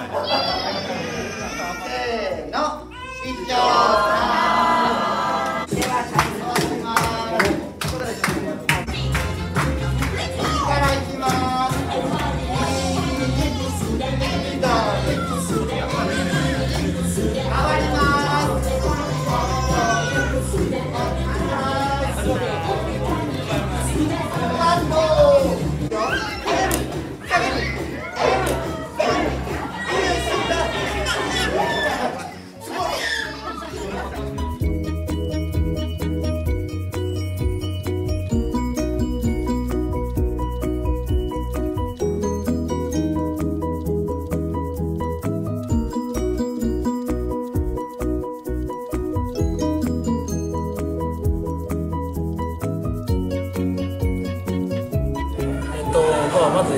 せーの一丁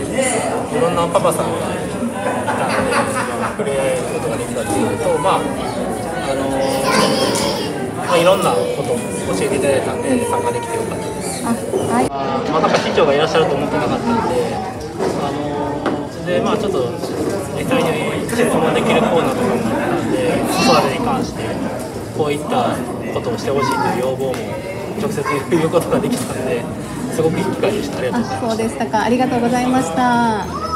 いろんなパパさんがいたので、まあ、触れ合えることができたっていうのと、まああのまあ、いろんなことを教えていただいたんで参加できてよかったです。あはいあまさか市長がいらっしゃると思ってなかったので、あのでまあちょっと実際に質問できるコーナーとかもあったので、子育てに関してこういったことをしてほしいという要望も直接言うことができたので、すごくいい機会でした。ありがとうございあます。そうでしたかありがとうございました